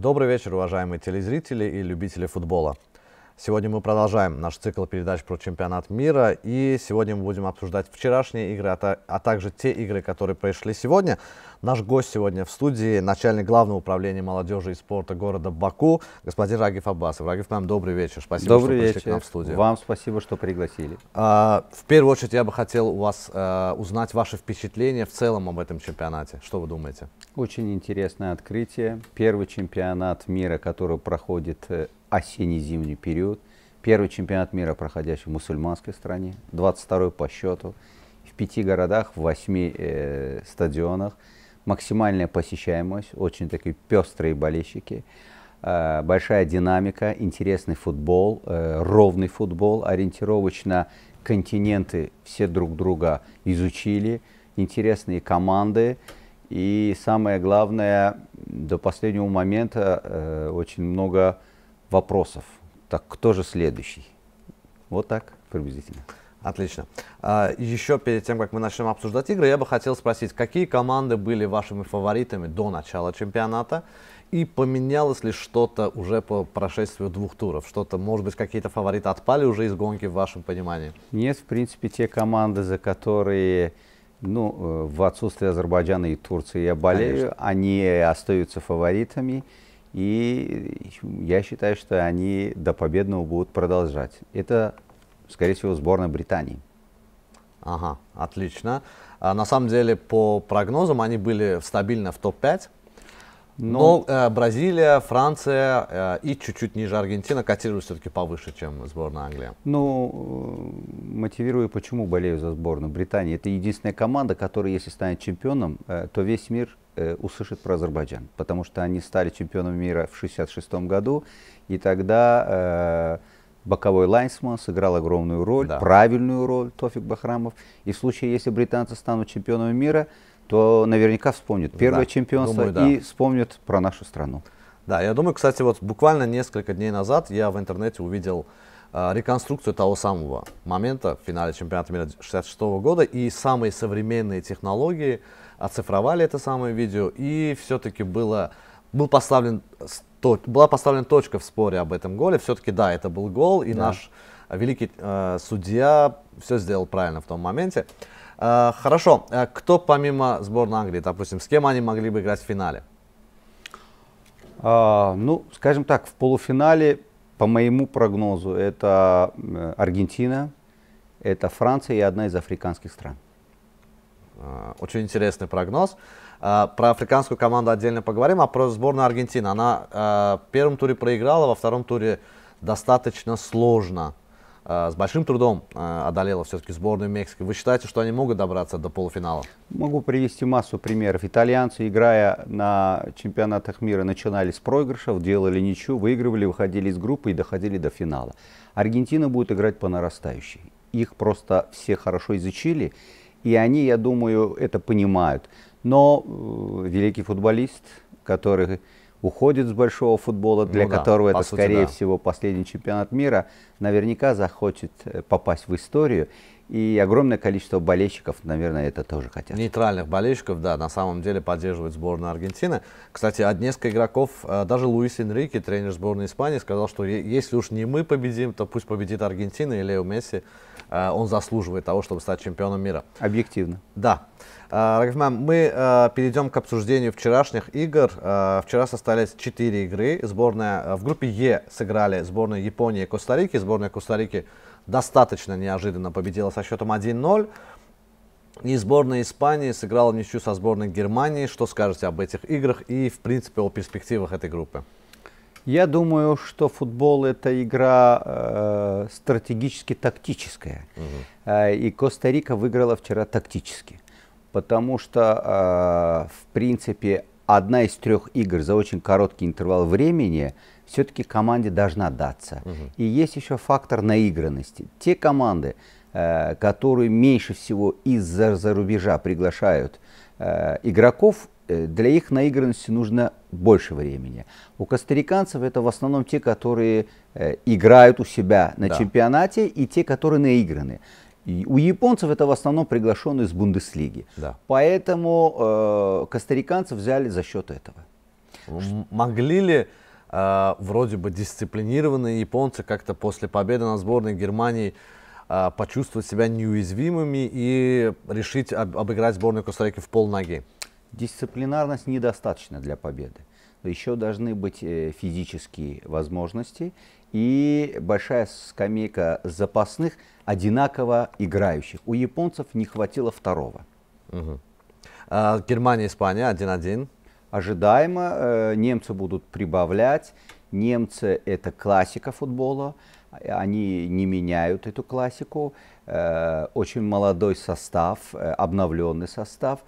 Добрый вечер, уважаемые телезрители и любители футбола. Сегодня мы продолжаем наш цикл передач про чемпионат мира. И сегодня мы будем обсуждать вчерашние игры, а, а также те игры, которые прошли сегодня. Наш гость сегодня в студии, начальник главного управления молодежи и спорта города Баку, господин Рагиф Аббасов. Рагиф нам добрый вечер. Спасибо, добрый что вечер. пришли к нам в студию. Вам спасибо, что пригласили. А, в первую очередь я бы хотел у вас а, узнать ваши впечатления в целом об этом чемпионате. Что вы думаете? Очень интересное открытие. Первый чемпионат мира, который проходит э, осенне-зимний период. Первый чемпионат мира, проходящий в мусульманской стране, 22 по счету, в пяти городах, в восьми э, стадионах. Максимальная посещаемость, очень такие пестрые болельщики, э, большая динамика, интересный футбол, э, ровный футбол, ориентировочно континенты все друг друга изучили, интересные команды. И самое главное, до последнего момента э, очень много вопросов. Так кто же следующий? Вот так приблизительно. Отлично. А, еще перед тем, как мы начнем обсуждать игры, я бы хотел спросить, какие команды были вашими фаворитами до начала чемпионата? И поменялось ли что-то уже по прошествию двух туров? Что-то, может быть, какие-то фавориты отпали уже из гонки в вашем понимании? Нет, в принципе, те команды, за которые ну, э, в отсутствие Азербайджана и Турции я болею, Конечно. они остаются фаворитами. И я считаю, что они до победного будут продолжать. Это, скорее всего, сборная Британии. Ага, отлично. А на самом деле, по прогнозам, они были стабильно в топ-5. Но, Но э, Бразилия, Франция э, и чуть-чуть ниже Аргентина котируют все-таки повыше, чем сборная Англии. Ну, э, мотивирую, почему болею за сборную Британии. Это единственная команда, которая, если станет чемпионом, э, то весь мир э, услышит про Азербайджан. Потому что они стали чемпионом мира в 1966 году. И тогда э, боковой лайнсман сыграл огромную роль, да. правильную роль Тофик Бахрамов. И в случае, если британцы станут чемпионами мира, то наверняка вспомнят первое да, чемпионство думаю, да. и вспомнят про нашу страну. Да, я думаю, кстати, вот буквально несколько дней назад я в интернете увидел э, реконструкцию того самого момента в финале чемпионата мира 66 года и самые современные технологии оцифровали это самое видео и все-таки было был поставлен была поставлена точка в споре об этом голе. Все-таки да, это был гол и да. наш великий э, судья все сделал правильно в том моменте. Э, хорошо, э, кто помимо сборной Англии, допустим, с кем они могли бы играть в финале? А, ну, скажем так, в полуфинале, по моему прогнозу, это э, Аргентина, это Франция и одна из африканских стран. Очень интересный прогноз. Про африканскую команду отдельно поговорим, а про сборную Аргентины. Она в первом туре проиграла, во втором туре достаточно сложно Э, с большим трудом одолела все-таки сборную Мексики. Вы считаете, что они могут добраться до полуфинала? Могу привести массу примеров. Итальянцы, играя на чемпионатах мира, начинали с проигрышев, делали ничью, выигрывали, выходили из группы и доходили до финала. Аргентина будет играть по нарастающей. Их просто все хорошо изучили, и они, я думаю, это понимают. Но э, великий футболист, который уходит с большого футбола, для ну, которого да, это, сути, скорее да. всего, последний чемпионат мира, наверняка захочет э, попасть в историю. И огромное количество болельщиков, наверное, это тоже хотят. Нейтральных болельщиков, да, на самом деле поддерживает сборную Аргентины. Кстати, от нескольких игроков, э, даже Луис Энрике, тренер сборной Испании, сказал, что если уж не мы победим, то пусть победит Аргентина и Лео Месси. Э, он заслуживает того, чтобы стать чемпионом мира. Объективно. Да. Uh, Рахиман, мы uh, перейдем к обсуждению вчерашних игр. Uh, вчера состоялись четыре игры. Сборная в группе Е сыграли сборная Японии и Коста-Рики. Сборная Коста-Рики достаточно неожиданно победила со счетом 1-0. И сборная Испании сыграла ничью со сборной Германии. Что скажете об этих играх и, в принципе, о перспективах этой группы? Я думаю, что футбол это игра э, стратегически тактическая. Угу. Э, и Коста-Рика выиграла вчера тактически потому что, э, в принципе, одна из трех игр за очень короткий интервал времени все-таки команде должна даться. Угу. И есть еще фактор наигранности. Те команды, э, которые меньше всего из-за за рубежа приглашают э, игроков, э, для их наигранности нужно больше времени. У костариканцев это в основном те, которые играют у себя на да. чемпионате, и те, которые наиграны. И у японцев это в основном приглашенные из Бундеслиги. Да. Поэтому э, костариканцев взяли за счет этого. Могли ли э, вроде бы дисциплинированные японцы как-то после победы на сборной Германии э, почувствовать себя неуязвимыми и решить об, обыграть сборную Коста-Рики в полноги? Дисциплинарность недостаточно для победы. Еще должны быть э, физические возможности и большая скамейка запасных, одинаково играющих. У японцев не хватило второго. Угу. А, Германия, Испания 1-1. Ожидаемо э, немцы будут прибавлять. Немцы это классика футбола. Они не меняют эту классику. Э, очень молодой состав, обновленный состав.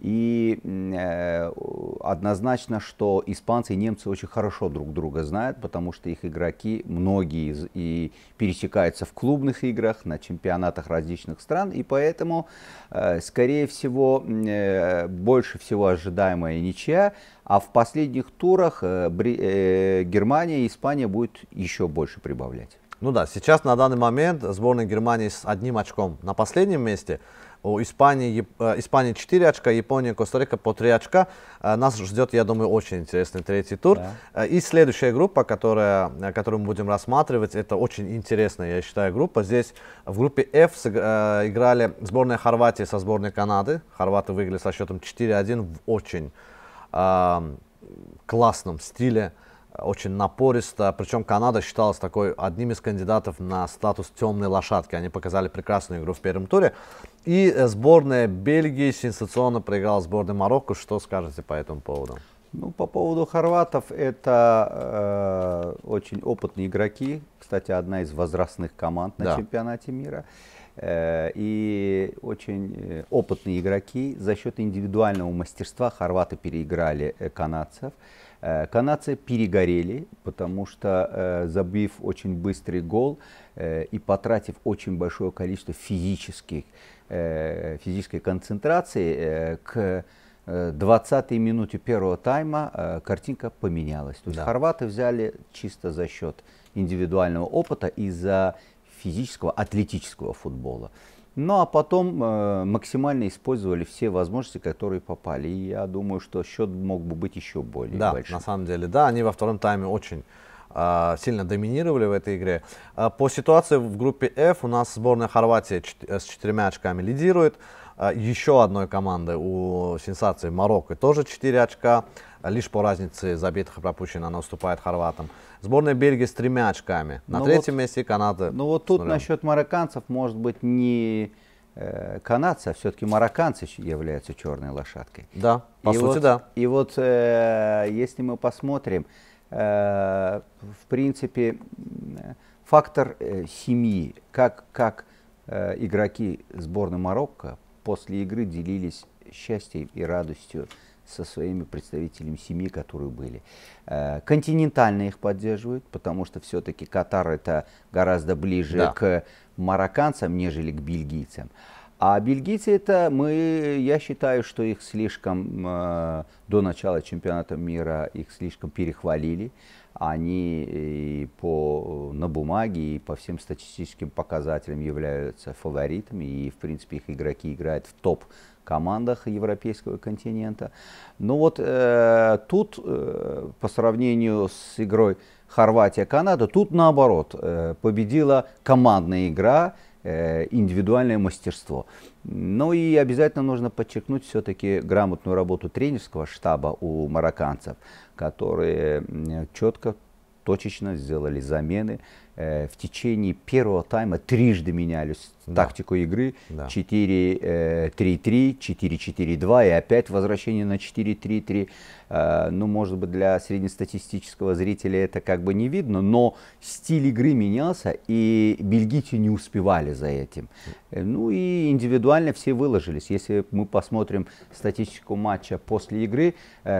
И э, однозначно, что испанцы и немцы очень хорошо друг друга знают, потому что их игроки, многие из, и пересекаются в клубных играх, на чемпионатах различных стран, и поэтому, э, скорее всего, э, больше всего ожидаемая ничья, а в последних турах э, э, Германия и Испания будет еще больше прибавлять. Ну да, сейчас на данный момент сборная Германии с одним очком на последнем месте – у Испании, э, Испании 4 очка, Япония, Коста-Рика по 3 очка. Э, нас ждет, я думаю, очень интересный третий тур. Да. Э, и следующая группа, которая, которую мы будем рассматривать, это очень интересная, я считаю, группа. Здесь в группе F играли сборная Хорватии со сборной Канады. Хорваты выиграли со счетом 4-1 в очень э, классном стиле очень напористо. Причем Канада считалась такой одним из кандидатов на статус темной лошадки. Они показали прекрасную игру в первом туре. И э, сборная Бельгии сенсационно проиграла сборной Марокко. Что скажете по этому поводу? Ну, по поводу хорватов, это э, очень опытные игроки. Кстати, одна из возрастных команд на да. чемпионате мира. Э, и очень э, опытные игроки. За счет индивидуального мастерства хорваты переиграли э, канадцев. Канадцы перегорели, потому что забив очень быстрый гол и потратив очень большое количество физических, физической концентрации, к 20-й минуте первого тайма картинка поменялась. То есть да. хорваты взяли чисто за счет индивидуального опыта и за физического, атлетического футбола. Ну а потом э, максимально использовали все возможности, которые попали. И я думаю, что счет мог бы быть еще более да, большим. на самом деле, да, они во втором тайме очень э, сильно доминировали в этой игре. Э, по ситуации в группе F у нас сборная Хорватии э, с четырьмя очками лидирует. Э, еще одной командой у сенсации Марокко тоже 4 очка. Лишь по разнице забитых и пропущенных она уступает хорватам. Сборная Бельгии с тремя очками. На ну третьем вот, месте Канада. Ну вот тут насчет марокканцев, может быть, не э, канадцы, а все-таки марокканцы являются черной лошадкой. Да, по и сути, вот, да. И вот э, если мы посмотрим, э, принципе, фактор э, семьи, как, как э, игроки сборной Марокко после игры делились счастьем и радостью со своими представителями семьи, которые были. Э, континентально их поддерживают, потому что все-таки Катар это гораздо ближе да. к марокканцам, нежели к бельгийцам. А бельгийцы это мы, я считаю, что их слишком э, до начала чемпионата мира их слишком перехвалили. Они и по, на бумаге и по всем статистическим показателям являются фаворитами. И, в принципе, их игроки играют в топ командах европейского континента. Но вот э, тут, э, по сравнению с игрой Хорватия-Канада, тут наоборот, э, победила командная игра, э, индивидуальное мастерство. Ну и обязательно нужно подчеркнуть все-таки грамотную работу тренерского штаба у марокканцев, которые четко, точечно сделали замены, Э, в течение первого тайма трижды менялись да. тактику игры. Да. 4-3-3, 4-4-2 и опять возвращение на 4-3-3. Э, ну, может быть, для среднестатистического зрителя это как бы не видно, но стиль игры менялся, и бельгийцы не успевали за этим. Э, ну и индивидуально все выложились. Если мы посмотрим статистику матча после игры,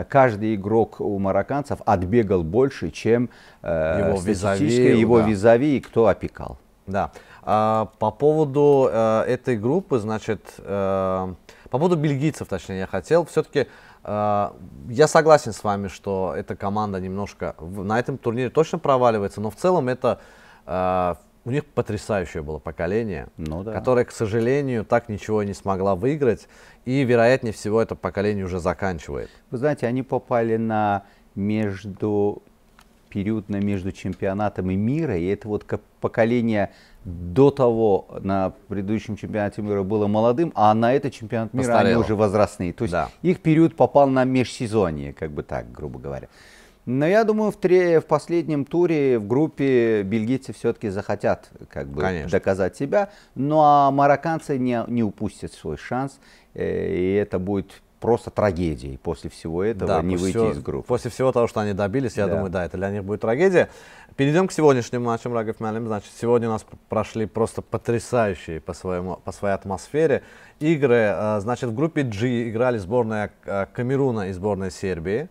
каждый игрок у марокканцев отбегал больше, чем его визави, его да. визави назови, кто опекал. Да. А, по поводу а, этой группы, значит, а, по поводу бельгийцев, точнее, я хотел, все-таки я согласен с вами, что эта команда немножко на этом турнире точно проваливается, но в целом это а, у них потрясающее было поколение, ну, да. которое, к сожалению, так ничего не смогла выиграть. И, вероятнее всего, это поколение уже заканчивает. Вы знаете, они попали на между период между чемпионатом и мира, и это вот поколение до того на предыдущем чемпионате мира было молодым, а на этот чемпионат мира Постарело. они уже возрастные. То есть да. их период попал на межсезонье, как бы так, грубо говоря. Но я думаю, в, три, в последнем туре в группе бельгийцы все-таки захотят как бы доказать себя. Ну а марокканцы не, не упустят свой шанс. Э, и это будет просто трагедией после всего этого да, не выйти всего, из группы. После всего того, что они добились, я да. думаю, да, это для них будет трагедия. Перейдем к сегодняшним матчам Рагов Малим. Значит, сегодня у нас прошли просто потрясающие по, своему, по своей атмосфере игры. Э, значит, в группе G играли сборная э, Камеруна и сборная Сербии.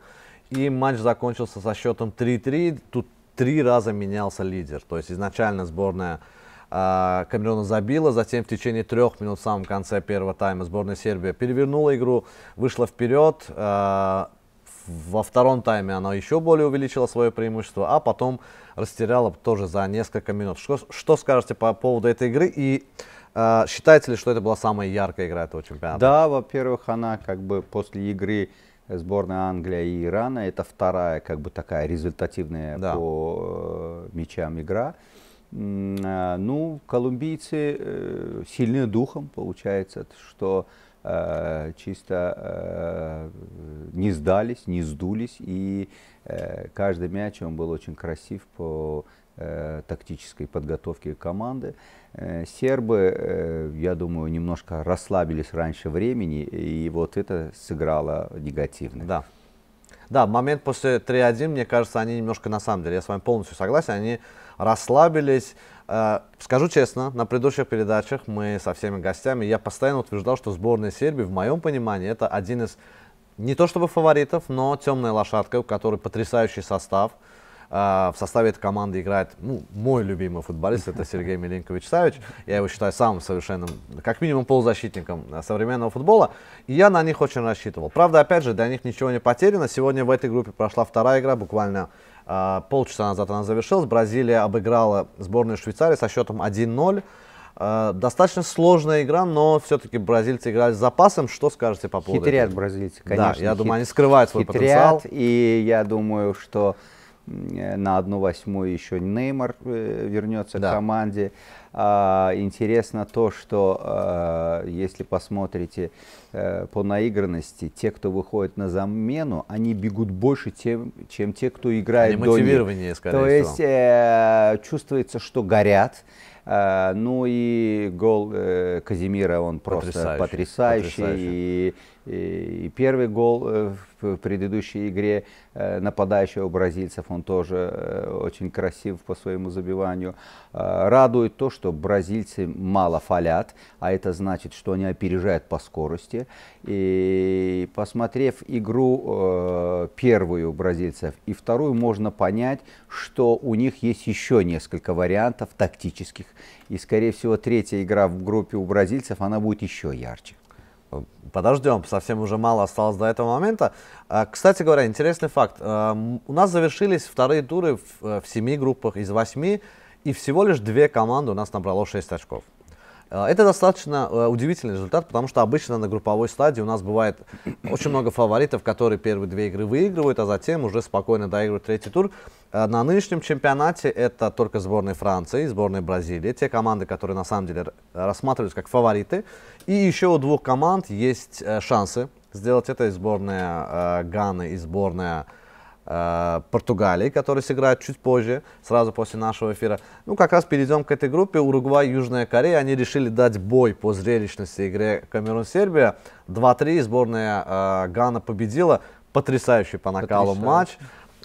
И матч закончился со счетом 3-3. Тут три раза менялся лидер. То есть изначально сборная Камерона забила, затем в течение трех минут в самом конце первого тайма сборная Сербии перевернула игру, вышла вперед. Э, во втором тайме она еще более увеличила свое преимущество, а потом растеряла тоже за несколько минут. Что, что скажете по поводу этой игры и э, считаете ли, что это была самая яркая игра этого чемпионата? Да, во-первых, она как бы после игры сборная Англия и Ирана. Это вторая, как бы такая результативная да. по э, мячам игра. Э, ну, колумбийцы э, сильны духом, получается, что э, чисто э, не сдались, не сдулись. И каждый мяч он был очень красив по тактической подготовке команды. Сербы, я думаю, немножко расслабились раньше времени, и вот это сыграло негативно. Да. Да, момент после 3-1, мне кажется, они немножко, на самом деле, я с вами полностью согласен, они расслабились. Э, скажу честно, на предыдущих передачах мы со всеми гостями, я постоянно утверждал, что сборная Сербии, в моем понимании, это один из, не то чтобы фаворитов, но темная лошадка, у которой потрясающий состав. А, в составе этой команды играет ну, мой любимый футболист, это Сергей Миленкович Савич. Я его считаю самым совершенным, как минимум полузащитником современного футбола. И я на них очень рассчитывал. Правда, опять же, для них ничего не потеряно. Сегодня в этой группе прошла вторая игра, буквально э, полчаса назад она завершилась. Бразилия обыграла сборную Швейцарии со счетом 1-0. Uh, достаточно сложная игра, но все-таки бразильцы играли с запасом. Что скажете по поводу Хитрят этого? бразильцы, конечно. Да, я думаю, они скрывают свой Хитрят, потенциал. И я думаю, что Э, на одну восьмую еще Неймар э, вернется да. к команде. А, интересно то, что а, если посмотрите а, по наигранности, те, кто выходит на замену, они бегут больше, тем, чем те, кто играет они до них. скорее То есть э, чувствуется, что горят. Ну и гол э, Казимира, он просто потрясающий. потрясающий. потрясающий. И, и, первый гол э, в предыдущей игре э, нападающего бразильцев, он тоже э, очень красив по своему забиванию. Радует то, что бразильцы мало фалят, а это значит, что они опережают по скорости. И посмотрев игру первую бразильцев и вторую, можно понять, что у них есть еще несколько вариантов тактических. И, скорее всего, третья игра в группе у бразильцев, она будет еще ярче. Подождем, совсем уже мало осталось до этого момента. А, кстати говоря, интересный факт. А, у нас завершились вторые туры э, в семи группах из восьми, и всего лишь две команды у нас набрало 6 очков. Э, это достаточно э, удивительный результат, потому что обычно на групповой стадии у нас бывает очень много фаворитов, которые первые две игры выигрывают, а затем уже спокойно доигрывают третий тур. Э, на нынешнем чемпионате это только сборная Франции, сборная Бразилии, те команды, которые на самом деле рассматриваются как фавориты. И еще у двух команд есть шансы сделать это, и сборная Ганы, и сборная Португалии, которые сыграют чуть позже, сразу после нашего эфира. Ну, как раз перейдем к этой группе. Уругвай, Южная Корея. Они решили дать бой по зрелищности игре Камерун-Сербия. 2-3. Сборная э, Гана победила. Потрясающий по накалу матч.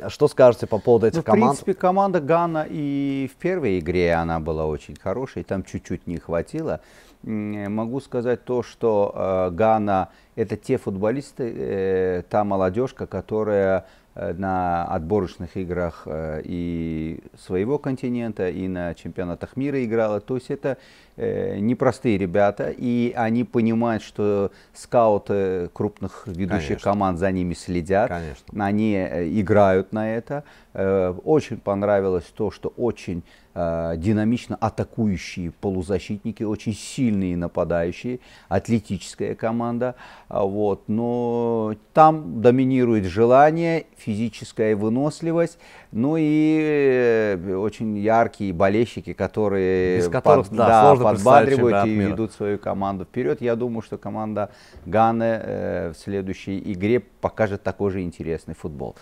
Что скажете по поводу этих ну, команд? В принципе, команда Гана и в первой игре она была очень хорошей, там чуть-чуть не хватило. Могу сказать то, что э, Гана это те футболисты, э, та молодежка, которая Э, на отборочных играх э, и своего континента, и на чемпионатах мира играла. То есть это э, непростые ребята, и они понимают, что скауты крупных ведущих Конечно. команд за ними следят. Конечно. Они играют на это. Э, очень понравилось то, что очень э, динамично атакующие полузащитники, очень сильные нападающие, атлетическая команда. А вот. Но там доминирует желание, физическая выносливость, ну и э, очень яркие болельщики, которые Без которых, под, да, да, подбадривают и ведут свою команду вперед. Я думаю, что команда Ганы э, в следующей игре покажет такой же интересный футбол.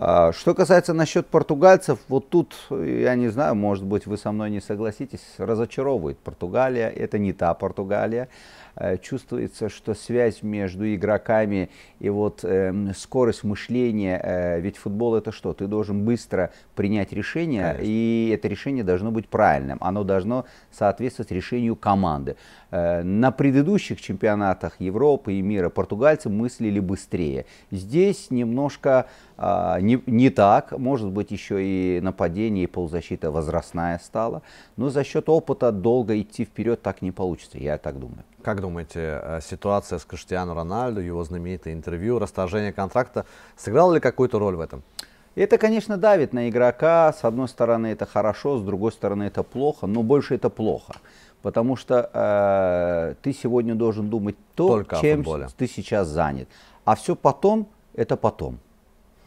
А, что касается насчет португальцев, вот тут, я не знаю, может быть, вы со мной не согласитесь, разочаровывает Португалия. Это не та Португалия. Э, чувствуется, что связь между игроками и вот э, скорость мышления, э, ведь футбол это что? Ты должен быстро принять решение, Конечно. и это решение должно быть правильным, оно должно соответствовать решению команды. Э, на предыдущих чемпионатах Европы и мира португальцы мыслили быстрее. Здесь немножко э, не, не так, может быть еще и нападение и полузащита возрастная стала, но за счет опыта долго идти вперед так не получится, я так думаю. Как думаете, э, ситуация с Криштиану Рональду, его знаменитое интервью, расторжение контракта, сыграла ли какую-то роль в этом? Это, конечно, давит на игрока. С одной стороны, это хорошо, с другой стороны, это плохо, но больше это плохо. Потому что э, ты сегодня должен думать то, Только чем ты сейчас занят. А все потом, это потом.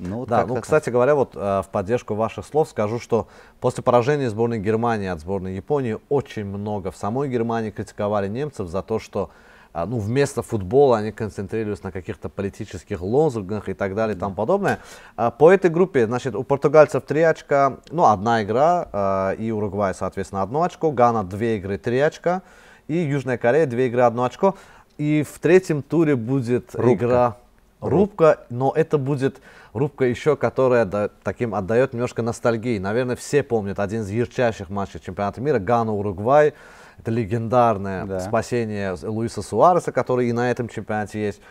Ну, да, ну, кстати говоря, вот э, в поддержку ваших слов скажу, что после поражения сборной Германии от сборной Японии очень много в самой Германии критиковали немцев за то, что э, ну, вместо футбола они концентрируются на каких-то политических лозунгах и так далее и тому подобное. А по этой группе, значит, у португальцев три очка, ну, одна игра, и Уругвай, соответственно, одно очко, Гана две игры, три очка, и Южная Корея две игры, одно очко. И в третьем туре будет Рубка. игра Рубка, но это будет рубка еще, которая да, таким отдает немножко ностальгии. Наверное, все помнят один из ярчайших матчей чемпионата мира Гана Уругвай. Это легендарное да. спасение Луиса Суареса, который и на этом чемпионате есть.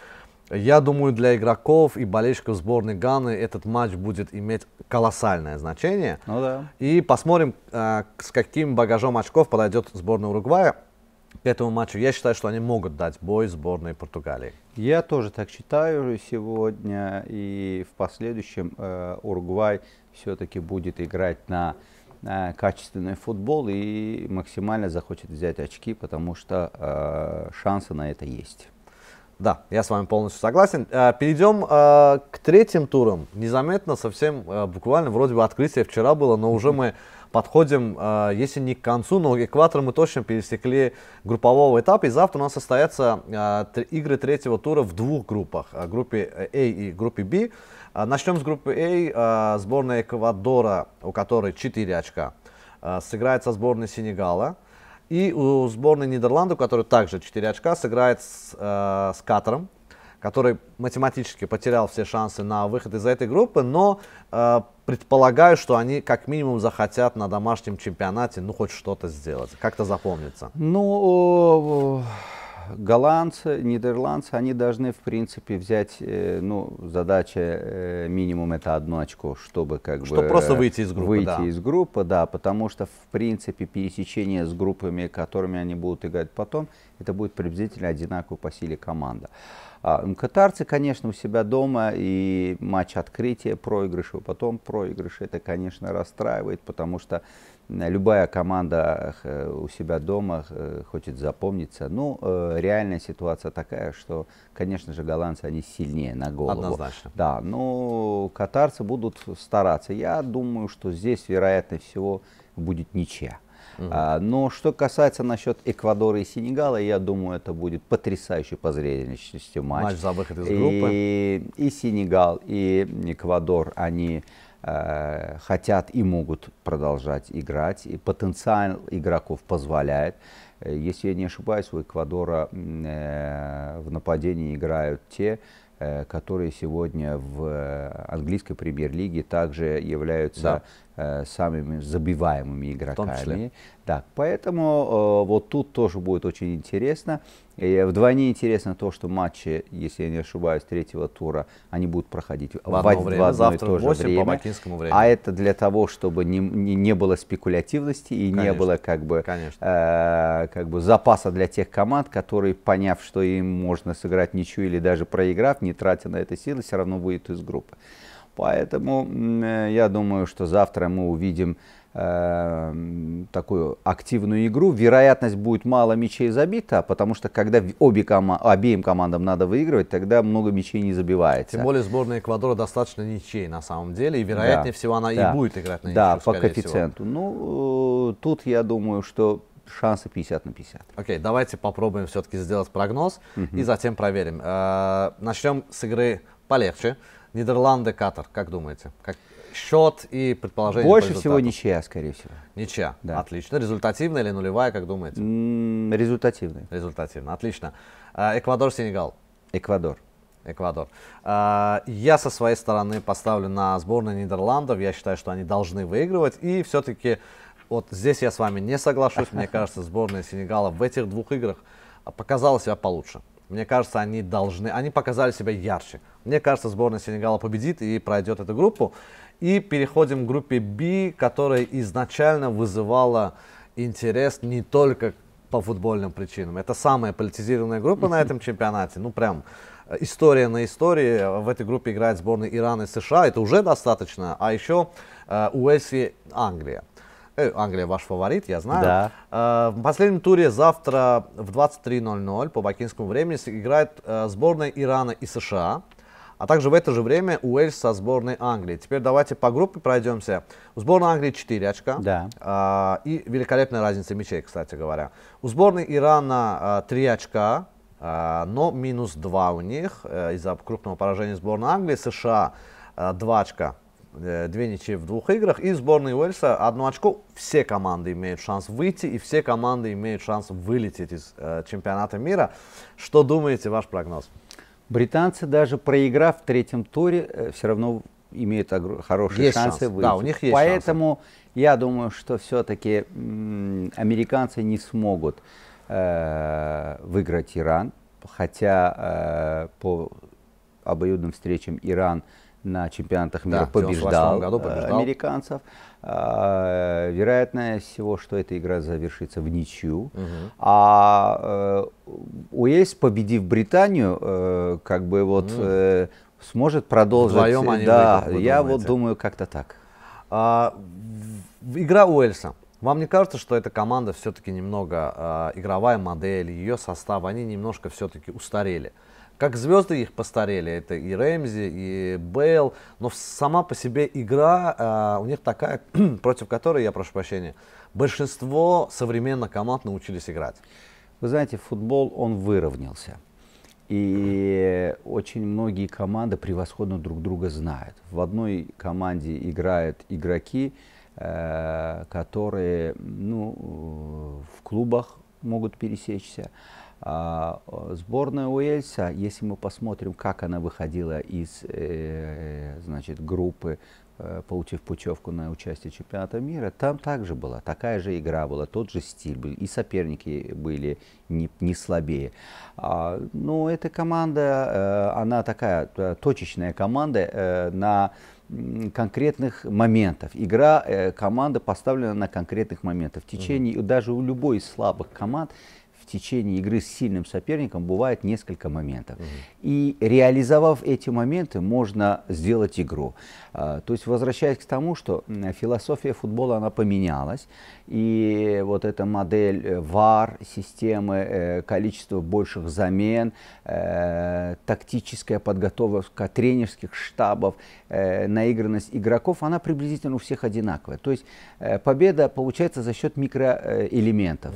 Я думаю, для игроков и болельщиков сборной Ганы этот матч будет иметь колоссальное значение. Ну да. И посмотрим, э, с каким багажом очков подойдет сборная Уругвая к этому матчу. Я считаю, что они могут дать бой сборной Португалии. Я тоже так считаю сегодня. И в последующем э, Уругвай все-таки будет играть на э, качественный футбол и максимально захочет взять очки, потому что э, шансы на это есть. Да, я с вами полностью согласен. Э, перейдем э, к третьим турам. Незаметно, совсем э, буквально, вроде бы открытие вчера было, но уже мы подходим, э, если не к концу, но экватор мы точно пересекли группового этапа. И завтра у нас состоятся э, игры третьего тура в двух группах, э, группе A и группе B. Начнем с группы А. Сборная Эквадора, у которой 4 очка, сыграет со сборной Сенегала. И у сборной Нидерландов, у которой также 4 очка, сыграет с, с Катаром который математически потерял все шансы на выход из этой группы, но э, предполагаю, что они как минимум захотят на домашнем чемпионате, ну, хоть что-то сделать, как-то запомниться. Ну, голландцы, нидерландцы, они должны, в принципе, взять, э, ну, задача э, минимум это одно очко, чтобы как чтобы бы... просто выйти из группы, Выйти да. из группы, да, потому что, в принципе, пересечение с группами, которыми они будут играть потом, это будет приблизительно одинаково по силе команда. А, катарцы, конечно, у себя дома и матч открытия проигрыша, потом проигрыш, это, конечно, расстраивает, потому что любая команда э, у себя дома э, хочет запомниться. Ну, э, реальная ситуация такая, что, конечно же, голландцы, они сильнее на голову. Однозначно. Да, но катарцы будут стараться. Я думаю, что здесь, вероятно всего, будет ничья. А, но что касается насчет Эквадора и Сенегала, я думаю, это будет потрясающий по зрелищности матч. Матч за выход из группы. И, и Сенегал, и Эквадор, они э, хотят и могут продолжать играть, и потенциал игроков позволяет. Э, если я не ошибаюсь, у Эквадора э, в нападении играют те, э, которые сегодня в английской премьер-лиге также являются да. Э, самыми забиваемыми игроками. Да, поэтому э, вот тут тоже будет очень интересно. И вдвойне интересно то, что матчи, если я не ошибаюсь, третьего тура, они будут проходить в, одно, в, время, в одно и то же 8 время. по бакинскому времени. А это для того, чтобы не, не, не было спекулятивности и Конечно. не было как бы, э, как бы запаса для тех команд, которые, поняв, что им можно сыграть ничью или даже проиграв, не тратя на это силы, все равно выйдут из группы. Поэтому э, я думаю, что завтра мы увидим э, такую активную игру. Вероятность будет мало мячей забито, потому что когда обе кома обеим командам надо выигрывать, тогда много мячей не забивается. Тем более сборная Эквадора достаточно ничей на самом деле, и вероятнее да. всего она да. и будет играть на ничью, Да, по коэффициенту. Всего. Ну, тут я думаю, что шансы 50 на 50. Окей, okay, давайте попробуем все-таки сделать прогноз uh и затем проверим. Э, начнем с игры полегче. Нидерланды, Катар, как думаете? Как счет и предположение Больше всего ничья, скорее всего. Ничья, да. отлично. Результативная или нулевая, как думаете? М-м, результативная. Результативная, отлично. Э, Эквадор, Сенегал. Эквадор. Эквадор. Э, я со своей стороны поставлю на сборную Нидерландов. Я считаю, что они должны выигрывать. И все-таки вот здесь я с вами не соглашусь. Мне кажется, сборная Сенегала в этих двух играх показала себя получше. Мне кажется, они должны, они показали себя ярче. Мне кажется, сборная Сенегала победит и пройдет эту группу. И переходим к группе B, которая изначально вызывала интерес не только по футбольным причинам. Это самая политизированная группа на этом чемпионате. Ну, прям э, история на истории. В этой группе играет сборная Ирана и США. Это уже достаточно. А еще э, Уэльс и Англия. Э, Англия ваш фаворит, я знаю. Да. Э, в последнем туре завтра в 23.00 по бакинскому времени играет э, сборная Ирана и США. А также в это же время Уэльс со сборной Англии. Теперь давайте по группе пройдемся. У сборной Англии 4 очка. Да. Э, и великолепная разница мячей, кстати говоря. У сборной Ирана э, 3 очка, э, но минус 2 у них э, из-за крупного поражения сборной Англии. США э, 2 очка две ничьи в двух играх. И сборной Уэльса одно очко. Все команды имеют шанс выйти, и все команды имеют шанс вылететь из э, чемпионата мира. Что думаете, ваш прогноз? Британцы, даже проиграв в третьем туре, э, все равно имеют хорошие есть шансы шанс. выйти. Да, у них есть Поэтому шансы. я думаю, что все-таки американцы не смогут э, выиграть Иран, хотя э, по обоюдным встречам Иран – на чемпионатах мира да, побеждал, году э, побеждал американцев. А, вероятность всего, что эта игра завершится в ничью. Угу. А э, Уэльс, победив Британию, э, как бы вот угу. сможет продолжить. Вдвоем они да, выйдут, я думаете? вот думаю как-то так. А, игра Уэльса. Вам не кажется, что эта команда все-таки немного э, игровая модель, ее состав, они немножко все-таки устарели? Как звезды их постарели, это и Рэмзи, и Бейл, но сама по себе игра э, у них такая, против которой, я прошу прощения, большинство современных команд научились играть. Вы знаете, футбол, он выровнялся. И очень многие команды превосходно друг друга знают. В одной команде играют игроки, э, которые ну, в клубах могут пересечься. А, сборная Уэльса, если мы посмотрим, как она выходила из э, значит, группы, э, получив путевку на участие чемпионата мира, там также была, такая же игра была, тот же стиль был, и соперники были не, не слабее. А, но эта команда, э, она такая точечная команда на конкретных моментов. Игра э, команды поставлена на конкретных моментах. В течение, даже у любой из слабых команд, течение игры с сильным соперником бывает несколько моментов. Угу. И реализовав эти моменты, можно сделать игру. А, то есть возвращаясь к тому, что философия футбола, она поменялась. И вот эта модель э, VAR, системы, э, количество больших замен, э, тактическая подготовка тренерских штабов, наигранность игроков, она приблизительно у всех одинаковая. То есть победа получается за счет микроэлементов.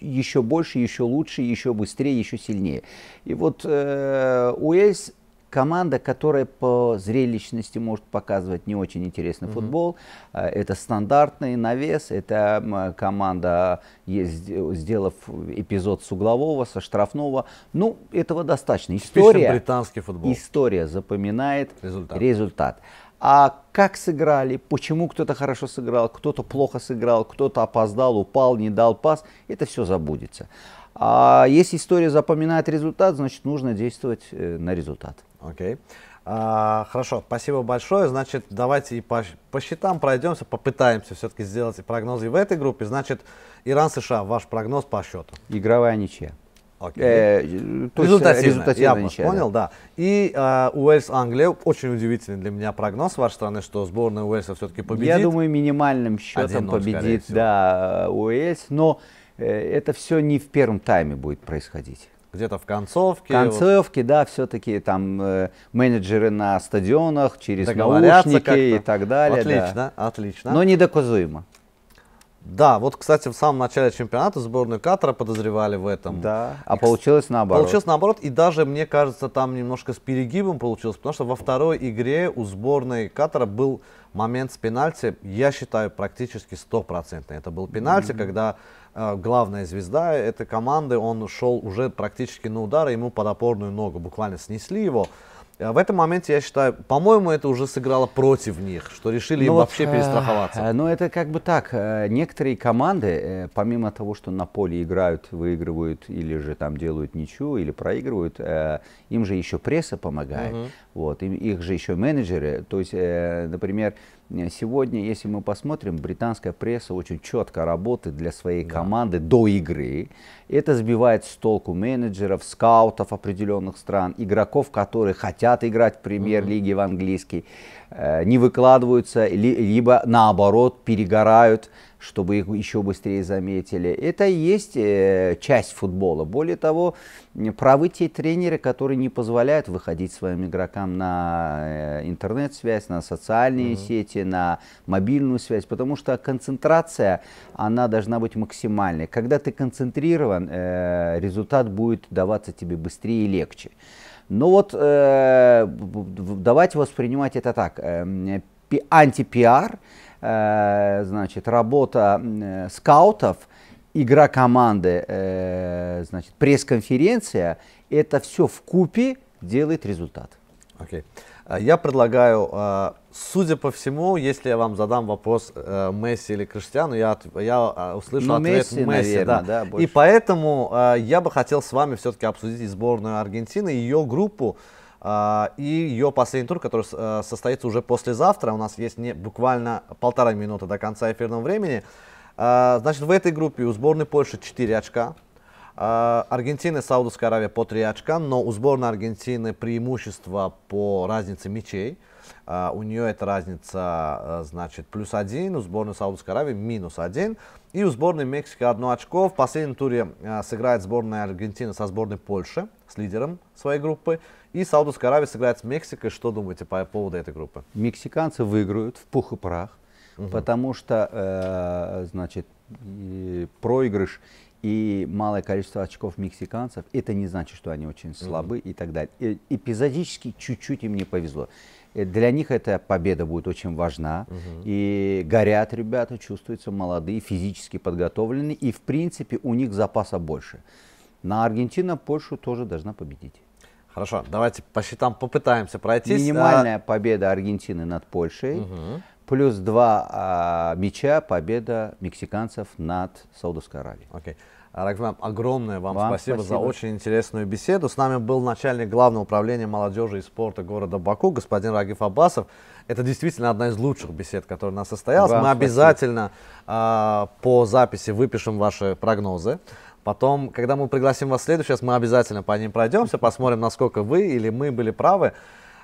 Еще больше, еще лучше, еще быстрее, еще сильнее. И вот Уэльс команда, которая по зрелищности может показывать не очень интересный mm-hmm. футбол. А, это стандартный навес, это команда, сделав эпизод с углового, со штрафного. Ну, этого достаточно. История, британский футбол. История запоминает результат. результат. А как сыграли, почему кто-то хорошо сыграл, кто-то плохо сыграл, кто-то опоздал, упал, не дал пас, это все забудется. А если история запоминает результат, значит нужно действовать э, на результат. Окей. Okay. А, хорошо, спасибо большое. Значит, давайте и по, по счетам пройдемся, попытаемся все-таки сделать прогнозы в этой группе. Значит, Иран-США, ваш прогноз по счету? Игровая ничья. Okay. Э, то результативно, результативно я понял, да. И э, Уэльс-Англия, очень удивительный для меня прогноз с вашей стороны, что сборная Уэльса все-таки победит. Я думаю, минимальным счетом победит, да, Уэльс, но э, это все не в первом тайме будет происходить. Где-то в концовке. В концовке, вот. да, все-таки там э, менеджеры на стадионах, через наушники и так далее. Отлично, да. отлично. Но недоказуемо. Да, вот, кстати, в самом начале чемпионата сборную Катара подозревали в этом. Да, а и, получилось наоборот. Получилось наоборот, и даже, мне кажется, там немножко с перегибом получилось, потому что во второй игре у сборной Катара был момент с пенальти, я считаю, практически стопроцентный. Это был пенальти, mm-hmm. когда э, главная звезда этой команды, он шел уже практически на удар, ему под опорную ногу буквально снесли его. А в этом моменте, я считаю, по-моему, это уже сыграло против них, что решили ну им вот, вообще э, перестраховаться. Э, ну, это как бы так. Э, некоторые команды, помимо того, что на поле играют, выигрывают или же там делают ничью, или проигрывают, им же еще пресса помогает. Угу. Вот, им, их же еще менеджеры. То есть, например, Сегодня, если мы посмотрим, британская пресса очень четко работает для своей да. команды до игры. Это сбивает с толку менеджеров, скаутов определенных стран, игроков, которые хотят играть в премьер-лиге в английский, э, не выкладываются, либо наоборот перегорают чтобы их еще быстрее заметили. Это и есть э, часть футбола. Более того, правы те тренеры, которые не позволяют выходить своим игрокам на э, интернет-связь, на социальные mm-hmm. сети, на мобильную связь, потому что концентрация, она должна быть максимальной. Когда ты концентрирован, э, результат будет даваться тебе быстрее и легче. Но вот э, давайте воспринимать это так. Э, антипиар Э, значит, работа э, скаутов, игра команды, э, значит, пресс-конференция, это все в купе делает результат. Окей. Okay. Я предлагаю, судя по всему, если я вам задам вопрос Месси или Криштиану, я, я услышу ну, ответ Месси, Месси наверное, да. Да, и поэтому я бы хотел с вами все-таки обсудить сборную Аргентины, ее группу, и ее последний тур, который э, состоится уже послезавтра. У нас есть не, буквально полтора минуты до конца эфирного времени. Значит, в этой группе у сборной Польши 4 очка. А, Аргентины, Саудовская Аравия по 3 очка, но у сборной Аргентины преимущество по разнице мячей. Uh, у нее эта разница, uh, значит, плюс один, у сборной Саудовской Аравии минус один. И у сборной Мексики одно очко. В последнем туре сыграет сборная Аргентины со сборной Польши, с лидером своей группы. И Саудовская Аравия сыграет с Мексикой. Что думаете по поводу этой группы? Мексиканцы выиграют в пух и прах, угу. потому что, э, значит, проигрыш и малое количество очков мексиканцев, это не значит, что они очень слабы mm и так далее. И, эпизодически чуть-чуть им не повезло. Э, для них эта победа будет очень важна. mm И горят ребята, чувствуются молодые, физически подготовленные. И в принципе у них запаса больше. На Аргентина Польшу тоже должна победить. Хорошо, давайте по счетам попытаемся пройтись. Минимальная а... победа Аргентины над Польшей, угу. Плюс два а, мяча победа мексиканцев над Саудовской Аравией. Окей. Рагвам, огромное вам, вам спасибо, спасибо за очень интересную беседу. С нами был начальник главного управления молодежи и спорта города Баку, господин Рагиф Аббасов. Это действительно одна из лучших бесед, которая у нас состоялась. Вам Мы спасибо. обязательно э, по записи выпишем ваши прогнозы. Потом, когда мы пригласим вас в следующий раз, мы обязательно по ним пройдемся, посмотрим, насколько вы или мы были правы.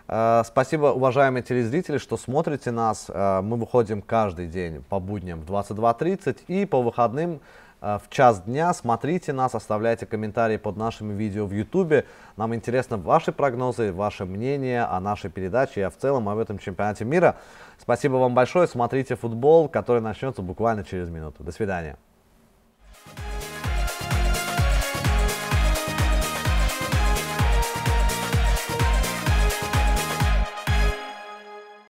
Э, спасибо, уважаемые телезрители, что смотрите нас. Э, мы выходим каждый день по будням в 22.30 и по выходным э, в час дня. Смотрите нас, оставляйте комментарии под нашими видео в YouTube. Нам интересны ваши прогнозы, ваше мнение о нашей передаче и в целом об этом чемпионате мира. Спасибо вам большое. Смотрите футбол, который начнется буквально через минуту. До свидания.